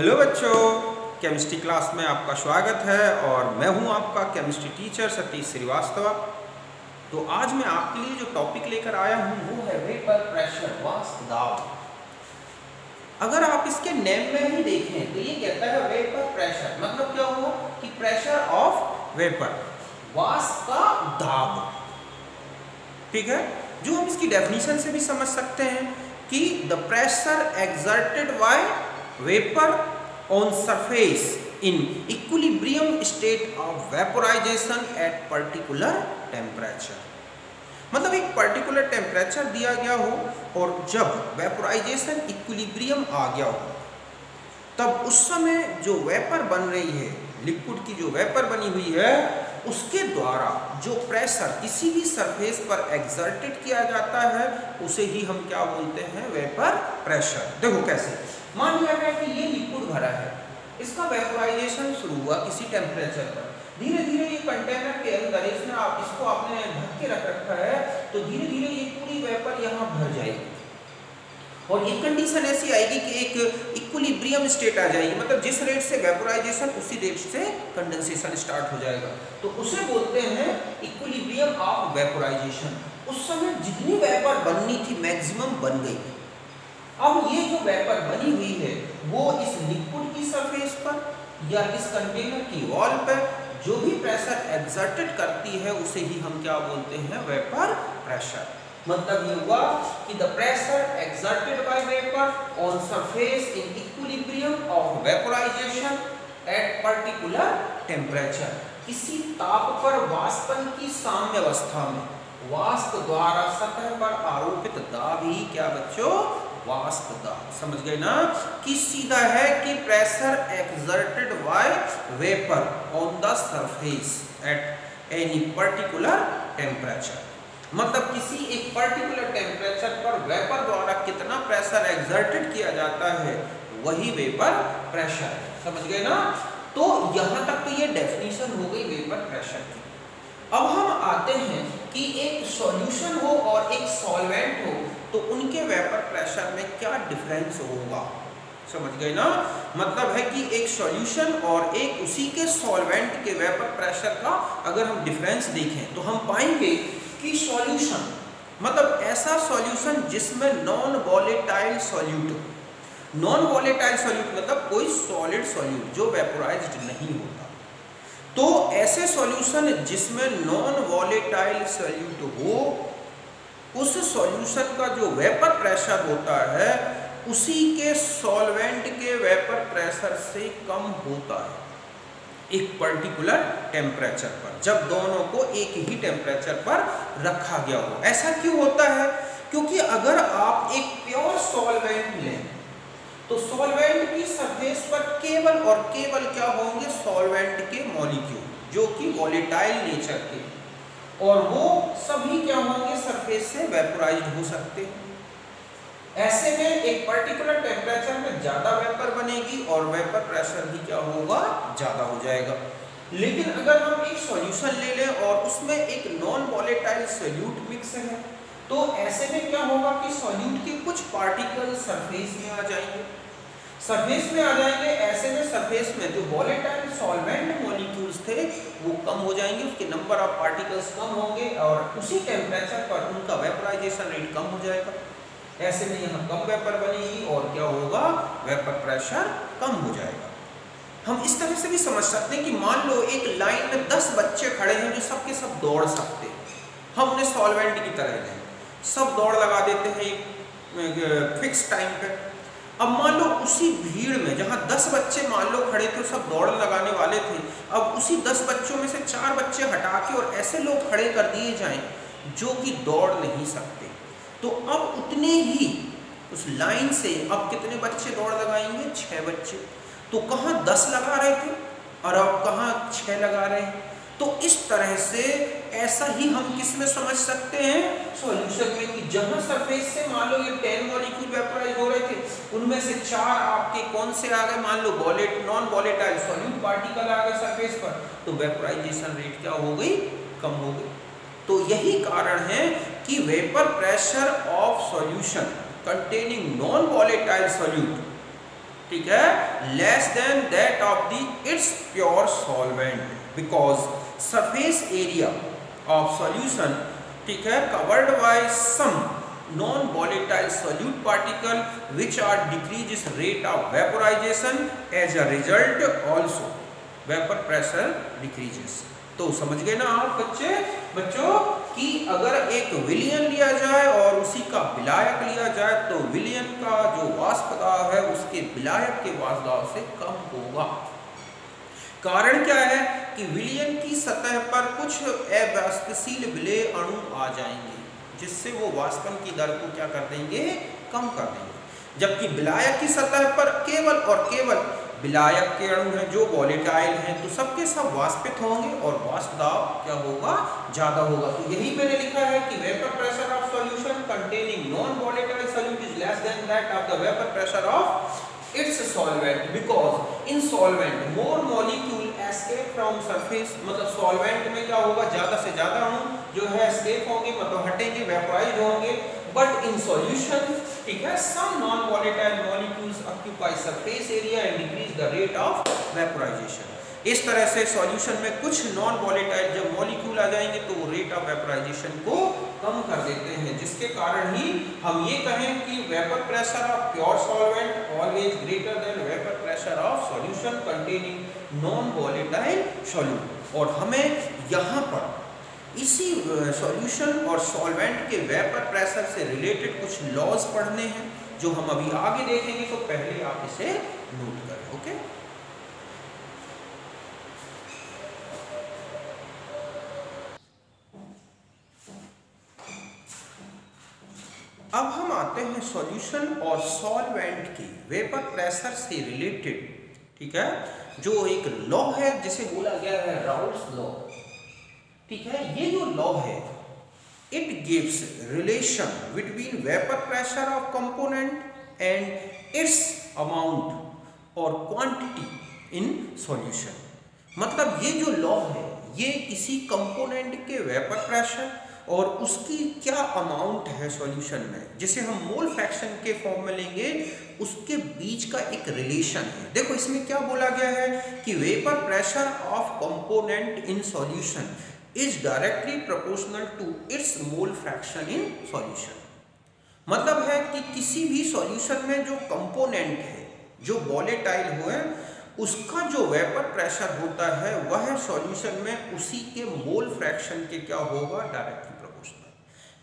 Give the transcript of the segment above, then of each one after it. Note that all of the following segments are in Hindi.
हेलो बच्चों केमिस्ट्री क्लास में आपका स्वागत है और मैं हूँ आपका केमिस्ट्री टीचर सतीश श्रीवास्तव। तो आज मैं आपके लिए जो टॉपिक लेकर आया हूँ, वो है वेपर प्रेशर वाष्प दाब। अगर आप इसके नेम में ही देखें तो ये कहता है वेपर प्रेशर मतलब क्या हुआ? कि प्रेशर ऑफ़ वेपर वाष्प का दाब। ठीक है? जो हम इसकी डेफिनेशन से भी समझ सकते हैं कि the pressure exerted by vapor on surface in equilibrium state of vaporization at particular temperature. मतलब एक पर्टिकुलर टेम्परेचर दिया गया हो और जब वेपोराइजेशन इक्विलिब्रियम आ गया हो, तब उस समय जो वेपर बन रही है लिक्विड की जो वेपर बनी हुई है, उसके द्वारा जो प्रेशर किसी भी सरफेस पर एग्जर्टेड किया जाता है, उसे ही हम क्या बोलते हैं? वेपर प्रेशर देखो कैसे। मान लिया गया कि ये लिक्विड भरा है। इसका वेपोराइजेशन शुरू हुआ किसी टेम्परेचर पर। धीरे धीरे ये कंटेनर के अंदर इसमें आप, इसको आपने ढक के रख रखा है तो धीरे धीरे ये पूरी वेपर यहाँ भर जाएगी। और एक कंडीशन ऐसी आएगी कि एक इक्विलिब्रियम स्टेट आ जाएगी मतलब जिस रेट से वेपोराइजेशन उसी रेट से कंडेंसेशन स्टार्ट हो जाएगा। तो उसे बोलते हैं इक्विलिब्रियम ऑफ़ वेपोराइजेशन उस समय जितनी वेपर बननी थी मैक्सिमम बन गई। अब ये जो वेपर बनी हुई है, वो इस लिक्विड की सरफेस पर या इस कंटेनर की वॉल पर जो भी प्रेशर एग्जर्टेड करती है, उसे ही हम क्या बोलते हैं? वेपर प्रेशर मतलब ये हुआ कि the pressure exerted by vapour on surface in equilibrium of vaporisation at particular temperature किसी ताप पर वाष्पन की साम्य अवस्था में, वाष्प द्वारा सतह पर आरोपित दाब ही क्या बच्चों दाब समझ गए ना? कि सीधा है कि pressure exerted by vapour on the surface at any particular temperature मतलब किसी एक पर्टिकुलर टेम्परेचर पर वेपर द्वारा कितना प्रेशर एक्सर्टेड किया जाता है, वही वेपर प्रेशर समझ गए ना? तो यहाँ तक तो ये डेफिनेशन हो गई वेपर प्रेशर की। अब हम आते हैं कि एक सॉल्यूशन हो और एक सॉल्वेंट हो तो उनके वेपर प्रेशर में क्या डिफरेंस होगा? समझ गए ना? मतलब है कि एक सॉल्यूशन और एक उसी के सॉल्वेंट के वेपर प्रेशर का अगर हम डिफरेंस देखें तो हम पाएँगे कि सॉल्यूशन मतलब ऐसा सॉल्यूशन जिसमें non volatile solute non volatile solute मतलब कोई सॉलिड सॉल्यूट जो वेपोराइज्ड नहीं होता। तो ऐसे सॉल्यूशन जिसमें नॉन वॉलेटाइल सॉल्यूट हो उस सॉल्यूशन का जो वेपर प्रेशर होता है, उसी के सॉल्वेंट के वेपर प्रेशर से कम होता है। एक पर्टिकुलर टेम्परेचर पर, जब दोनों को एक ही टेम्परेचर पर रखा गया हो। ऐसा क्यों होता है? क्योंकि अगर आप एक प्योर सॉल्वेंट लें तो सॉल्वेंट की सरफेस पर केवल और केवल क्या होंगे? सॉल्वेंट के मॉलिक्यूल जो कि वॉलीटाइल नेचर के। और वो सभी क्या होंगे सरफेस से वेपोराइज हो सकते हैं। ऐसे में एक पर्टिकुलर टेम्परेचर में ज़्यादा वेपर बनेगी और वेपर प्रेशर भी क्या होगा, ज़्यादा हो जाएगा। लेकिन अगर हम एक सॉल्यूशन ले लें और उसमें एक नॉन वॉलेटाइल सोल्यूट मिक्स है तो ऐसे में क्या होगा कि सोल्यूट के कुछ पार्टिकल सरफेस में आ जाएँगे। सरफेस में आ जाएँगे, ऐसे में सरफेस में जो वॉलेटाइल सॉल्वेंट मॉलिक्यूल्स थे, वो कम हो जाएँगे, उसके नंबर ऑफ़ पार्टिकल्स कम होंगे और उसी टेम्परेचर पर उनका वेपराइजेशन रेट कम हो जाएगा। ऐसे में यहाँ कम वेपर बनेगी और क्या होगा? वेपर प्रेशर कम हो जाएगा। हम इस तरह से भी समझ सकते हैं कि मान लो एक लाइन में दस बच्चे खड़े हैं जो सबके सब दौड़ सकते हैं। हम उन्हें सॉल्वेंट की तरह लें। सब दौड़ लगा देते हैं फिक्स टाइम पे। अब मान लो उसी भीड़ में, जहाँ दस बच्चे मान लो खड़े थे, सब दौड़ लगाने वाले थे, अब उसी दस बच्चों में से चार बच्चे हटा के और ऐसे लोग खड़े कर दिए जाएँ, जो कि दौड़ नहीं सकते। तो अब उतने ही उस लाइन से अब कितने बच्चे दौड़ लगाएँगे? छः बच्चे। तो कहाँ दस लगा रहे थे? और अब कहाँ छः लगा रहे हैं? तो इस तरह से ऐसा ही हम किसमें समझ सकते हैं? सॉल्यूशन में कि जहाँ सरफेस से मान लो ये टेन मॉलिक्यूल वेपराइज हो रहे थे उनमें से चार आपके कौन से आ गए? मान लो volatile non volatile solute particle आ गए सरफेस पर। तो वेपराइजेशन रेट क्या हो गई? कम हो गई। तो यही कारण है कि vapour pressure of solution containing non volatile solute ठीक है? Less than that of the its pure solvent because surface area of solution ठीक है? Covered by some non volatile solute particle, which are decreases rate of vaporization. As a result also, vapor pressure decreases. तो समझ गए ना आप बच्चे? बच्चों, कि अगर एक विलियन लिया जाए और उसी का विलायक लिया जाए तो विलियन का जो वाष्प दाब है, उसके विलायक के वाष्प दाब से कम होगा। कारण क्या है? कि विलियन की सतह पर कुछ अवाष्पशील विलय अणु आ जाएँगे। जिससे वो वाष्पन की दर को क्या कर देंगे? कम कर देंगे। जबकि विलायक की सतह पर केवल और केवल विलायक के अणु हैं, जो वॉलेटाइल हैं तो सबके सब वाष्पित होंगे और वाष्प दाब क्या होगा? ज़्यादा होगा। तो यही मैंने लिखा है कि vapour pressure of solution containing non volatile solute is less than that of the vapour pressure of its solvent because in solvent more molecule escape from surface मतलब सॉल्वेंट में क्या होगा? ज़्यादा से ज़्यादा अणु जो है एस्केप होंगे मतलब हटेंगे वेपोराइज होंगे। बट इन सॉल्यूशन ठीक है some non volatile molecules occupy surface area and increase the rate of vaporisation इस तरह से सॉल्यूशन में कुछ नॉन वॉलेटाइल जब मॉलिक्यूल आ जाएँगे तो वो रेट ऑफ़ वेपोराइजेशन को कम कर देते हैं, जिसके कारण ही हम ये कहें कि vapour pressure of pure solvent always greater than vapor pressure of solution containing non volatile solute. और हमें यहाँ पर इसी सॉल्यूशन और सॉल्वेंट के वेपर प्रेशर से रिलेटेड कुछ लॉज पढ़ने हैं, जो हम अभी आगे देखेंगे तो पहले आप इसे नोट करें ओके अब हम आते हैं सॉल्यूशन और सॉल्वेंट के वेपर प्रेशर से रिलेटेड ठीक है? जो एक लॉ है, जिसे बोला गया है राउल्स लॉ ठीक है? ये जो लॉ है it gives relation between vapour pressure of component and its amount और क्वांटिटी इन सॉल्यूशन मतलब ये जो लॉ है, ये किसी कंपोनेंट के वेपर प्रेशर और उसकी क्या अमाउंट है सॉल्यूशन में? जिसे हम मोल फ्रैक्शन के फॉर्म में लेंगे, उसके बीच का एक रिलेशन है। देखो, इसमें क्या बोला गया है कि vapour pressure of component in solution is directly proportional to its mole fraction in solution मतलब है कि किसी भी सॉल्यूशन में जो कंपोनेंट है, जो वॉलेटाइल हुए उसका जो वेपर प्रेशर होता है, वह सॉल्यूशन में उसी के मोल फ्रैक्शन के क्या होगा? डायरेक्टली प्रोपोर्शनल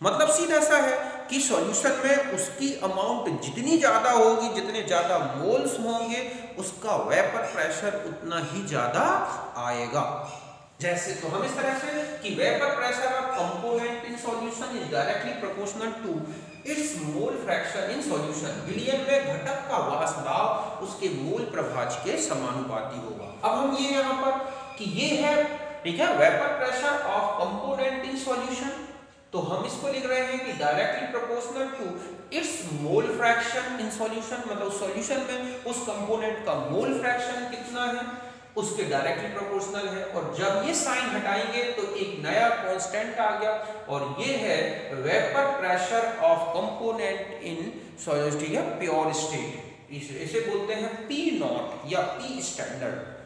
मतलब सीधा सा है कि सॉल्यूशन में उसकी अमाउंट जितनी ज़्यादा होगी, जितने ज़्यादा मोल्स होंगे, उसका वेपर प्रेशर उतना ही ज़्यादा आएगा। जैसे तो हम इस तरह से कि vapour pressure of component in solution is directly proportional to its mole fraction in solution विलियन में घटक का दाब उसके मोल प्रभाज के समानुपाती होगा। अब हम ये यहाँ पर कि ये है, ठीक है vapour pressure of component in solution तो हम इसको लिख रहे हैं कि directly proportional to its mole fraction in solution मतलब सॉल्यूशन में उस कंपोनेंट का मोल फ्रैक्शन कितना है? उसके डायरेक्टली प्रोपोर्शनल है और जब ये साइन हटाएँगे तो एक नया कांस्टेंट आ गया और ये है vapour pressure of component in solid है प्योर स्टेट इसे बोलते हैं पी नॉट या पी स्टैंडर्ड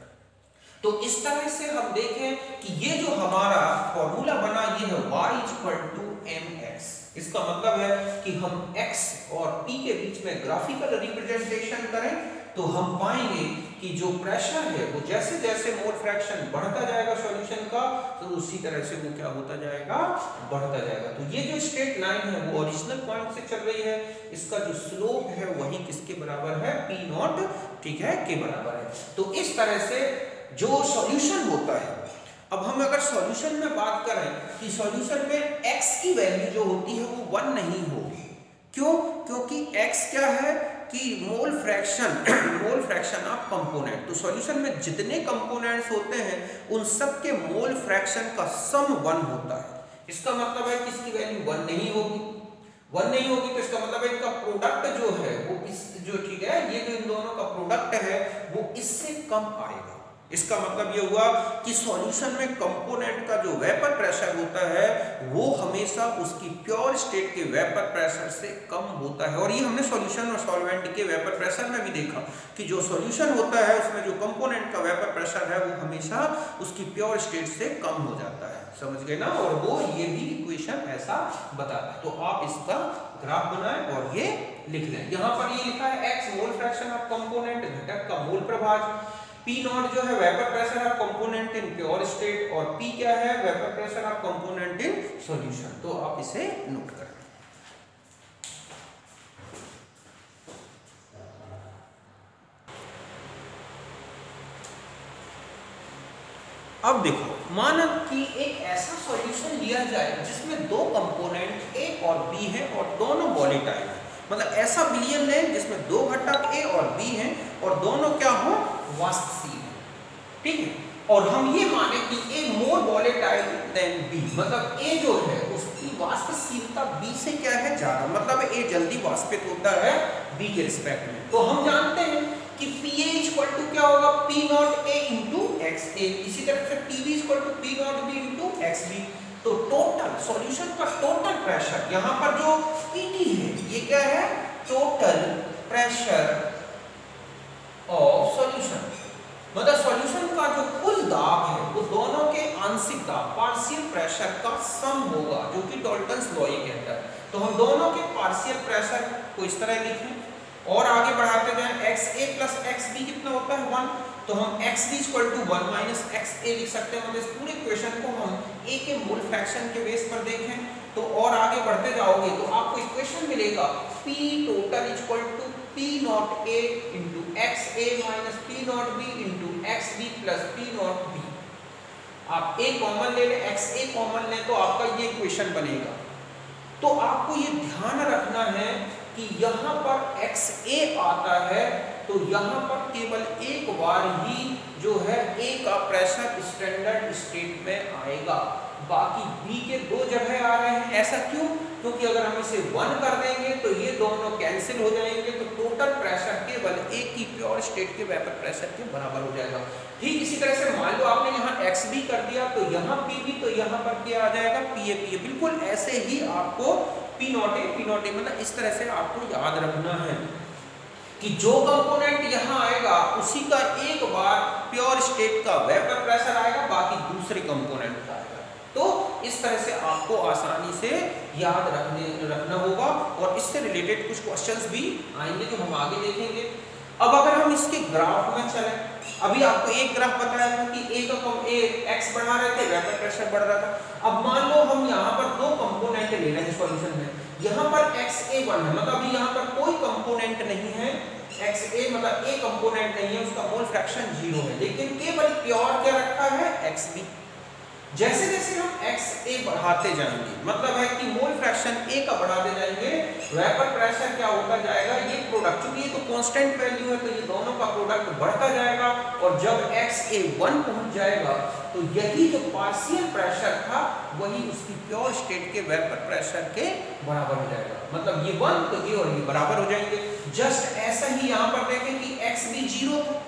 तो इस तरह से हम देखें कि ये जो हमारा फॉर्मूला बना, ये है y equal to M X इसका मतलब है कि हम x और p के बीच में ग्राफिकल रिप्रेजेंटेशन करें तो हम पाएँगे कि जो प्रेशर है, वो जैसे जैसे मोल फ्रैक्शन बढ़ता जाएगा सॉल्यूशन का तो उसी तरह से वो क्या होता जाएगा? बढ़ता जाएगा। तो ये जो स्ट्रेट लाइन है, वो ओरिजिनल पॉइंट से चल रही है। इसका जो स्लोप है, वही किसके बराबर है? पी नॉट ठीक है? के बराबर है। तो इस तरह से जो सॉल्यूशन होता है, अब हम अगर सॉल्यूशन में बात करें कि सॉल्यूशन में x की वैल्यू जो होती है, वो वन नहीं होगी। क्यों? क्योंकि x क्या है? कि mole fraction mole fraction of component तो सॉल्यूशन में जितने कंपोनेंट्स होते हैं, उन सब के मोल फ्रैक्शन का सम वन होता है। इसका मतलब है कि इसकी वैल्यू वन नहीं होगी। वन नहीं होगी तो इसका मतलब है इनका प्रोडक्ट जो है, वो इस, जो ठीक है, ये जो इन दोनों का प्रोडक्ट है, वो इससे कम आएगा। इसका मतलब ये हुआ कि सॉल्यूशन में कंपोनेंट का जो वेपर प्रेशर होता है, वो हमेशा उसकी प्योर स्टेट के वेपर प्रेशर से कम होता है। और ये हमने सॉल्यूशन और सॉल्वेंट के वेपर प्रेशर में भी देखा कि जो सॉल्यूशन होता है, उसमें जो कंपोनेंट का वेपर प्रेशर है, वो हमेशा उसकी प्योर स्टेट से कम हो जाता है। समझ गए ना? और वो ये भी इक्वेशन ऐसा बताता है। तो आप इसका ग्राफ बनाएँ और ये लिख लें। यहाँ पर ये लिखा है X mole fraction of component घटक का मोल प्रभाज। P नॉट जो है vapour pressure of component in pure state और P क्या है? Vapour pressure of component in solution तो आप इसे नोट करें। अब देखो माना कि एक ऐसा सॉल्यूशन लिया जाए जिसमें दो कंपोनेंट ए और बी है और दोनों वॉलेटाइल है। मतलब ऐसा बिलियन है जिसमें दो घटक ए और बी हैं और दोनों क्या हो? वास्तशील है ठीक है? और हम ये माने कि A more volatile than B मतलब ए जो है, उसकी वाष्पशीलता बी से क्या है? ज़्यादा। मतलब ए जल्दी वाष्पित होता है बी के रिस्पेक्ट में। तो हम जानते हैं कि पी ए इक्वल टू क्या होगा? P not A into X A इसी तरह से P B equal to P not B into X B तो टोटल सॉल्यूशन का टोटल प्रेशर यहाँ पर जो पीटी है, ये क्या है? टोटल प्रेशर मतलब सॉल्यूशन का जो कुल दाब है, वो दोनों के आंशिक दाब पार्शियल प्रेशर का सम होगा, जो कि डॉल्टन्स लॉ ये कहता है तो हम दोनों के पार्शियल प्रेशर को इस तरह लिखें। और आगे बढ़ाते जाएँ X A plus X B कितना होता है? वन तो हम X B equal to one minus X A लिख सकते हैं। इस पूरे क्वेश्चन को हम ए के मोल फ्रैक्शन के बेस पर देखें। तो और आगे बढ़ते जाओगे तो आपको इक्वेशन मिलेगा P total equal to P not A into X A minus P not B into X B plus P not B आप A कॉमन ले लें एक्स ए कॉमन लें तो आपका ये इक्वेशन बनेगा। तो आपको ये ध्यान रखना है कि यहाँ पर एक्स ए आता है तो यहाँ पर केवल एक बार ही जो है ए का प्रेशर स्टैंडर्ड स्टेट में आएगा। बाकी बी के दो जगह आ रहे हैं। ऐसा क्यों? क्योंकि अगर हम इसे वन कर देंगे तो ये दोनों कैंसिल हो जाएँगे तो टोटल प्रेशर केवल एक की प्योर स्टेट के वेपर प्रेशर के बराबर हो जाएगा। ठीक इसी तरह से मान लो आपने यहाँ एक्स भी कर दिया तो यहाँ पी भी तो यहाँ पर क्या आ जाएगा? पी ए पी ए बिल्कुल ऐसे ही आपको P not A P not A मतलब इस तरह से आपको याद रखना है कि जो कंपोनेंट यहाँ आएगा, उसी का एक बार प्योर स्टेट का वेपर प्रेशर आएगा, बाकी दूसरे कंपोनेंट इस तरह से आपको आसानी से याद रखने, रखना होगा और इससे रिलेटेड कुछ क्वेश्चंस भी आएँगे जो हम आगे देखेंगे। अब अगर हम इसके ग्राफ में चलें, अभी आपको एक ग्राफ बताया था कि ए का कम ए एक्स बढ़ा रहे थे वेपर प्रेशर बढ़ रहा था। अब मान लो हम यहाँ पर दो कंपोनेंट ले रहे हैं सॉल्यूशन में। यहाँ पर एक्स ए वन है मतलब अभी यहाँ पर कोई कंपोनेंट नहीं है। एक्स ए मतलब ए कंपोनेंट नहीं है, उसका मोल फ्रैक्शन ज़ीरो है। लेकिन केवल प्योर क्या रखा है? एक्स बी जैसे जैसे हम एक्स ए बढ़ाते जाएँगे मतलब है कि मोल फ्रैक्शन ए का बढ़ाते जाएँगे वेपर प्रेशर क्या होता जाएगा? ये प्रोडक्ट चूँकि ये तो कांस्टेंट वैल्यू है तो ये दोनों का प्रोडक्ट बढ़ता जाएगा और जब एक्स ए वन पहुँच जाएगा तो यही जो पार्शियल प्रेशर था, वही उसकी प्योर स्टेट के वेपर प्रेशर के बराबर हो जाएगा। मतलब ये वन तो ये और ये बराबर हो जाएँगे। जस्ट ऐसा ही यहाँ पर देखें कि एक्स भी ज़ीरो था,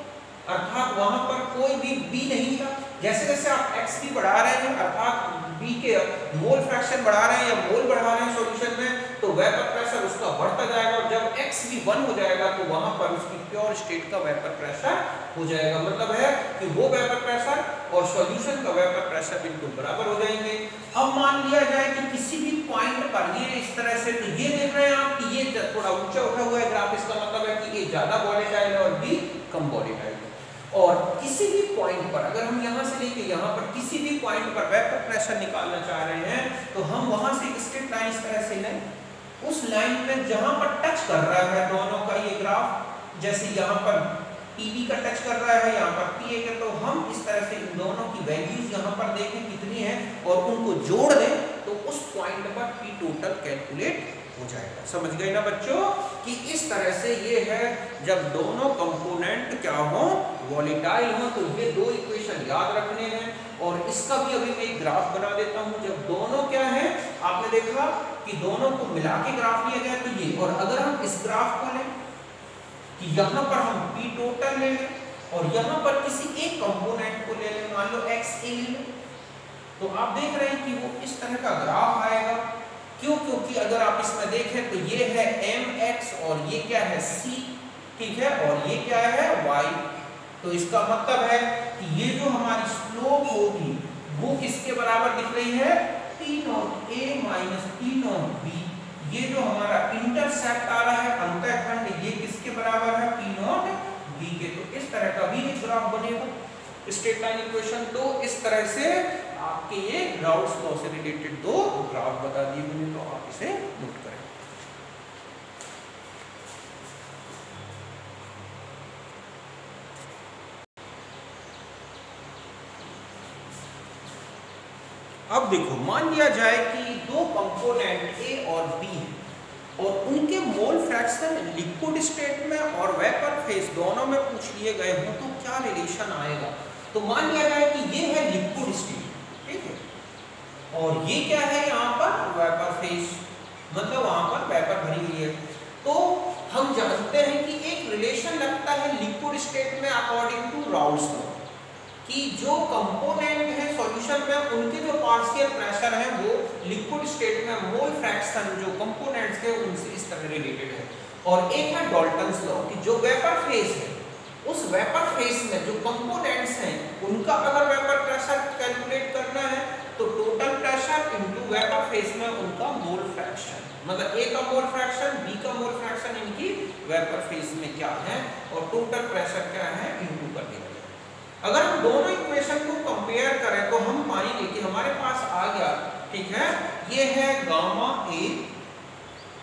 अर्थात वहाँ पर कोई भी बी नहीं था। जैसे जैसे आप एक्स की बढ़ा रहे हैं, अर्थात बी के मोल फ्रैक्शन बढ़ा रहे हैं या मोल बढ़ा रहे हैं सॉल्यूशन में तो वेपर प्रेशर उसका बढ़ता जाएगा और जब एक्स भी वन हो जाएगा तो वहाँ पर उसकी प्योर स्टेट का वेपर प्रेशर हो जाएगा। मतलब है कि वो वेपर प्रेशर और सॉल्यूशन का वेपर प्रेशर बिल्कुल बराबर हो जाएँगे। अब मान लिया जाए कि किसी भी पॉइंट पर ये इस तरह से तो ये देख रहे हैं आप कि ये थोड़ा ऊँचा उठा हुआ है, ग्राफ, इसका मतलब है कि ये ज़्यादा वॉलेटाइल है और बी कम वॉलेटाइल और किसी भी पॉइंट पर, अगर हम यहाँ से लेके यहाँ पर किसी भी पॉइंट पर वेपर प्रेशर निकालना चाह रहे हैं तो हम वहाँ से स्ट्रेट लाइन इस तरह से लें उस लाइन में जहाँ पर टच कर रहा है दोनों का ये ग्राफ जैसे यहाँ पर टीबी का टच कर रहा है, यहाँ पर पी का तो हम इस तरह से इन दोनों की वैल्यूज़ यहाँ पर देखें कितनी है और उनको जोड़ दें तो उस पॉइंट पर पी टोटल कैलकुलेट हो जाएगा। समझ गए ना बच्चों? कि इस तरह से ये है, जब दोनों कंपोनेंट क्या हो? वॉलिटाइल हो तो ये दो इक्वेशन याद रखने हैं। और इसका भी अभी मैं एक ग्राफ बना देता हूँ, जब दोनों क्या है? आपने देखा कि दोनों को मिला के ग्राफ लिया जाए तो ये। और अगर हम इस ग्राफ को लें, कि यहाँ पर हम पी टोटल ले लें, और यहाँ पर किसी एक कंपोनेंट को ले लें, मान लो एक्स ए ले लें तो आप देख रहे हैं कि वो इस तरह का ग्राफ आएगा। क्यों? क्योंकि अगर आप इसमें देखें तो ये है एम एक्स और ये क्या है? सी ठीक है? और ये क्या है? वाई तो इसका मतलब है कि ये जो हमारी स्लोप होगी, वो किसके बराबर दिख रही है? T not A minus T not B ये जो हमारा इंटरसेप्ट आ रहा है, अंतःखंड, ये किसके बराबर है? पी नॉट बी के। तो इस तरह का भी ग्राफ बनेगा। स्ट्रेट लाइन इक्वेशन तो इस तरह से आपके ये ग्राउंड से रिलेटेड दो ग्राफ बता दिए मैंने तो आप इसे नोट करें। अब देखो, मान लिया जाए कि दो कंपोनेंट ए और बी है, और उनके मोल फ्रैक्शन लिक्विड स्टेट में और वेपर फेस दोनों में पूछ लिए गए हों तो क्या रिलेशन आएगा? तो मान लिया जाए कि ये है लिक्विड स्टेट और ये क्या है यहाँ पर? वेपर फेस मतलब वहाँ पर वेपर भरी हुई है। तो हम जानते हैं कि एक रिलेशन लगता है लिक्विड स्टेट में अकॉर्डिंग टू राउल्स लॉ कि जो कंपोनेंट है सॉल्यूशन में, उनके जो पार्शियल प्रेशर है, वो लिक्विड स्टेट में मोल फ्रैक्शन जो कंपोनेंट्स है उनसे इस तरह रिलेटेड है। और एक है डॉल्टन्स लॉ कि जो वेपर फेस है, उस वेपर फेस में जो कंपोनेंट्स हैं, उनका अगर वेपर प्रेशर कैलकुलेट करना है तो total pressure into vapour phase में उनका मोल फ्रैक्शन मतलब ए का मोल फ्रैक्शन बी का मोल फ्रैक्शन इनकी वेपर फेस में क्या है और टोटल प्रेशर क्या है इनटू कर दिया अगर हम दोनों इक्वेशन को कंपेयर करें तो हम पाएँगे कि हमारे पास आ गया, ठीक है? ये है गामा ए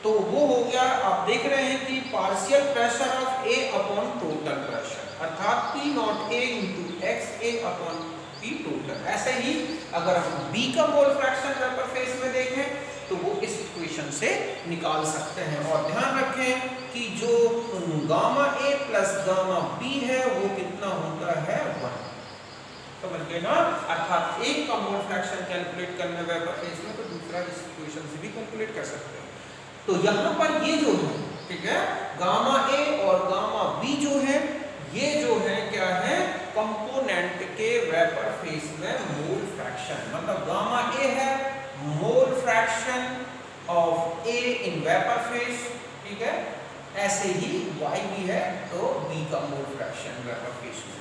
तो वो हो गया, आप देख रहे हैं कि partial pressure of A upon total pressure अर्थात P not A into X A upon P total ऐसे ही अगर हम बी का मोल फ्रैक्शन वेपर फेस में देखें तो वो इस इक्वेशन से निकाल सकते हैं। और ध्यान रखें कि जो gamma A plus gamma B है, वो कितना होता है? वन समझ गए ना? अर्थात एक का मोल फ्रैक्शन कैलकुलेट करने वेपर फेस में तो दूसरा इस इक्वेशन से भी कैलकुलेट कर सकते हैं। तो यहाँ पर ये जो है, ठीक है? गामा ए और गामा बी जो है, ये जो है क्या है? कंपोनेंट के वेपर फेस में मोल फ्रैक्शन मतलब गामा ए है mole fraction of A in vapour phase ठीक है? ऐसे ही y भी है तो b का मोल फ्रैक्शन वेपर फेस में।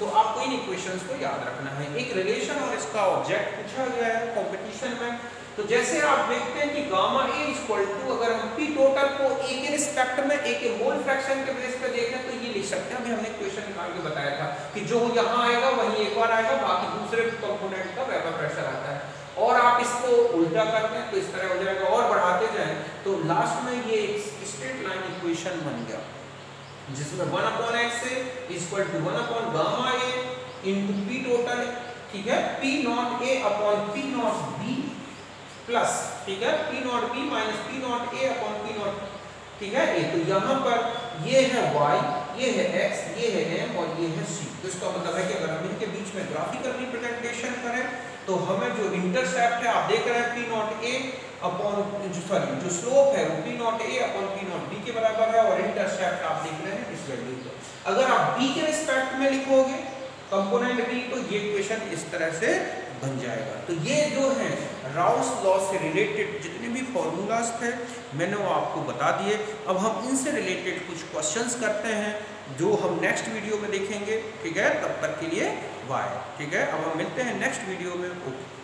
तो आपको इन इक्वेशंस को याद रखना है। एक रिलेशन और इसका ऑब्जेक्ट पूछा गया है कंपटीशन में। तो जैसे आप देखते हैं कि गामा ए इक्वल टू अगर हम पी टोटल को ए के रिस्पेक्ट में ए के मोल फ्रैक्शन के बेस पे देखें तो ये लिख सकते हैं। अभी हमने इक्वेशन निकाल के बताया था कि जो यहाँ आएगा, वही एक बार आएगा, बाकी दूसरे कंपोनेंट का वेपर प्रेशर आता है। और आप इसको उल्टा करते हैं तो इस तरह हो जाएगा और बढ़ाते जाएँ तो लास्ट में ये स्ट्रेट लाइन इक्वेशन बन गया। जिसमें one upon x equal to one upon gamma a into p total ठीक है? P not a upon p not b plus, ठीक है? P not b minus p not a upon p not ठीक है? ए तो यहाँ पर ये है y, ये है x, ये है m और ये है c तो इसका मतलब है कि अगर हम इनके बीच में ग्राफिकल रिप्रेजेंटेशन करें तो हमें जो इंटरसेप्ट है, आप देख रहे हैं पी नॉट ए अपॉन जो सॉरी जो स्लोप है, वो p not a upon p not b के बराबर है और इंटरसेप्ट आप देख रहे हैं इस वैल्यू को अगर आप बी के रिस्पेक्ट में लिखोगे कंपोनेंट बी तो ये इक्वेशन इस तरह से बन जाएगा। तो ये जो है राउस लॉ से रिलेटेड जितने भी फॉर्मूलाज थे, मैंने वो आपको बता दिए। अब हम इनसे रिलेटेड कुछ क्वेश्चंस करते हैं, जो हम नेक्स्ट वीडियो में देखेंगे। ठीक है? तब तक के लिए बाय ठीक है? अब हम मिलते हैं नेक्स्ट वीडियो में। ओके